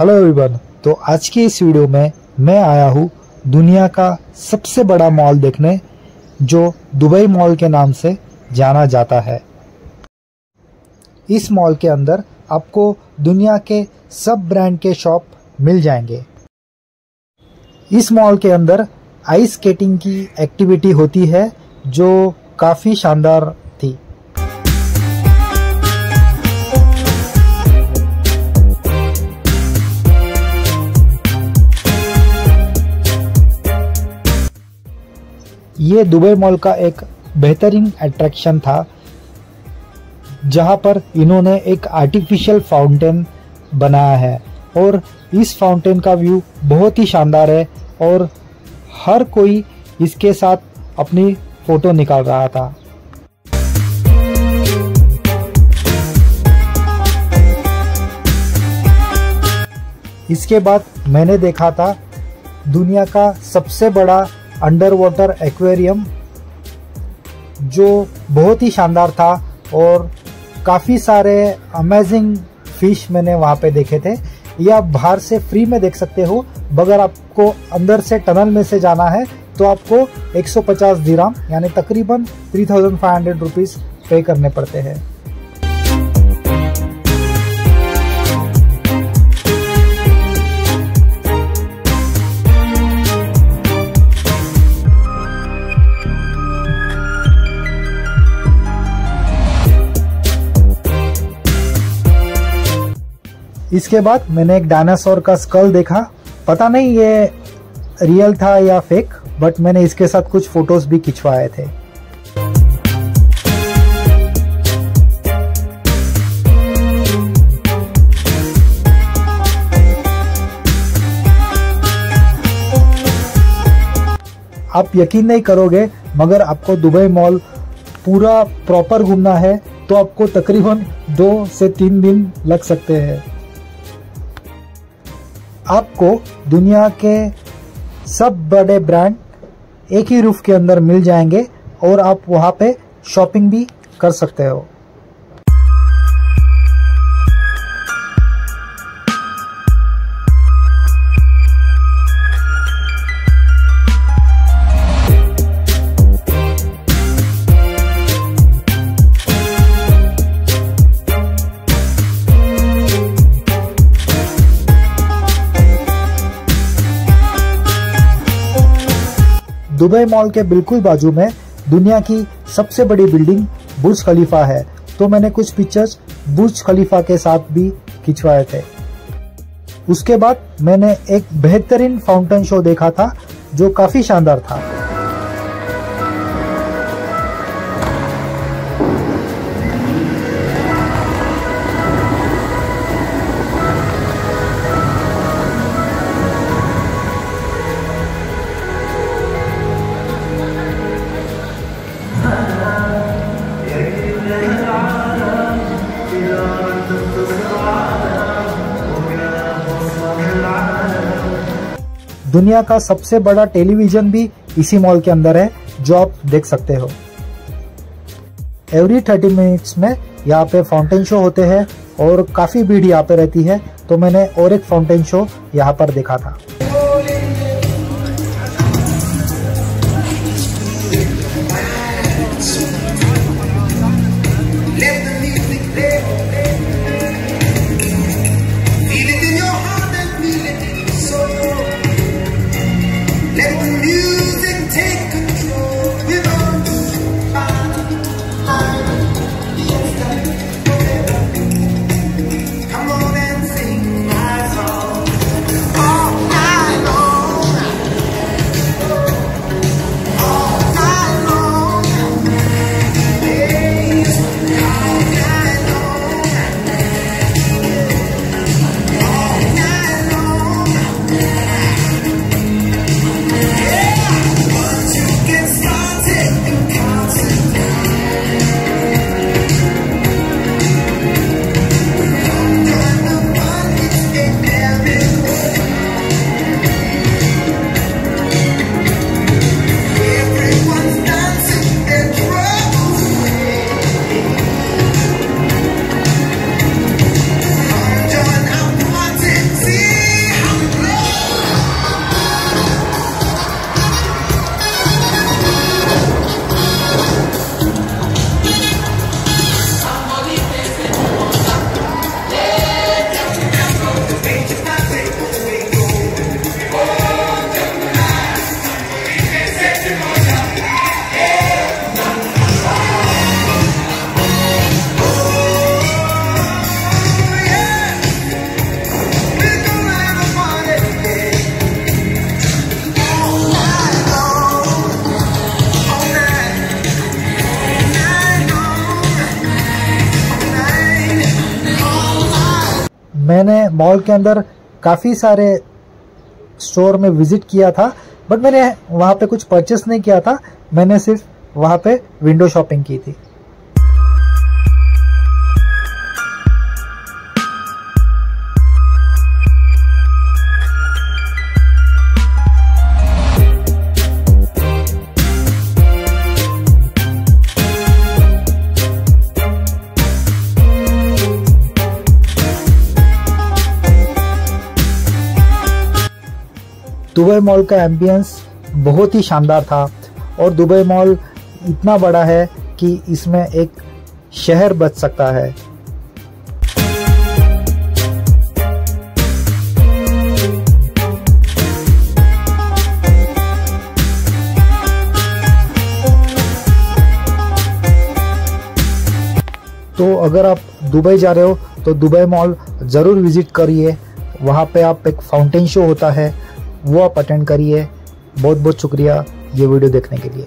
Hello everyone तो आज की इस वीडियो में मैं आया हूँ दुनिया का सबसे बड़ा मॉल देखने, जो दुबई मॉल के नाम से जाना जाता है। इस मॉल के अंदर आपको दुनिया के सब ब्रांड के शॉप मिल जाएँगे। इस मॉल के अंदर आइस स्केटिंग की एक्टिविटी होती है, जो काफ़ी शानदार ये दुबई मॉल का एक बेहतरीन अट्रैक्शन था, जहाँ पर इन्होंने एक आर्टिफिशियल फाउंटेन बनाया है। और इस फाउंटेन का व्यू बहुत ही शानदार है और हर कोई इसके साथ अपनी फ़ोटो निकाल रहा था। इसके बाद मैंने देखा था दुनिया का सबसे बड़ा अंडर वाटर एक्वेरियम जो बहुत ही शानदार था और काफ़ी सारे अमेजिंग फ़िश मैंने वहाँ पे देखे थे। ये आप बाहर से फ्री में देख सकते हो। मगर आपको अंदर से टनल में से जाना है तो आपको 150 दिराम यानी तकरीबन 3500 रुपीस पे करने पड़ते हैं। इसके बाद मैंने एक डायनासोर का स्कल देखा। पता नहीं ये रियल था या फेक बट मैंने इसके साथ कुछ फ़ोटोज़ भी खिंचवाए थे। आप यकीन नहीं करोगे, मगर आपको दुबई मॉल पूरा प्रॉपर घूमना है तो आपको तकरीबन दो से तीन दिन लग सकते हैं। आपको दुनिया के सब बड़े ब्रांड एक ही रूफ के अंदर मिल जाएँगे और आप वहाँ पे शॉपिंग भी कर सकते हो। दुबई मॉल के बिल्कुल बाजू में दुनिया की सबसे बड़ी बिल्डिंग बुर्ज खलीफा है। तो मैंने कुछ पिक्चर्स बुर्ज खलीफा के साथ भी खिंचवाए थे। उसके बाद मैंने एक बेहतरीन फाउंटेन शो देखा था, जो काफ़ी शानदार था। दुनिया का सबसे बड़ा टेलीविज़न भी इसी मॉल के अंदर है, जो आप देख सकते हो। एवरी थर्टी मिनट्स में यहाँ पे फाउंटेन शो होते हैं और काफ़ी भीड़ यहाँ पे रहती है तो मैंने और एक फाउंटेन शो यहाँ पर देखा था। मैंने मॉल के अंदर काफ़ी सारे स्टोर में विज़िट किया था, बट मैंने वहाँ पे कुछ परचेस नहीं किया था। मैंने सिर्फ़ वहाँ पे विंडो शॉपिंग की थी। दुबई मॉल का एम्बियंस बहुत ही शानदार था और दुबई मॉल इतना बड़ा है कि इसमें एक शहर बच सकता है। तो अगर आप दुबई जा रहे हो तो दुबई मॉल ज़रूर विज़िट करिए। वहाँ पे आप एक फाउंटेन शो होता है। वो आप अटेंड करिए। बहुत बहुत शुक्रिया ये वीडियो देखने के लिए।